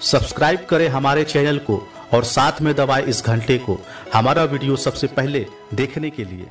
Subscribe करें हमारे channel को और साथ में दबाएँ इस घंटे को। हमारा वीडियो सबसे पहले देखने के लिए।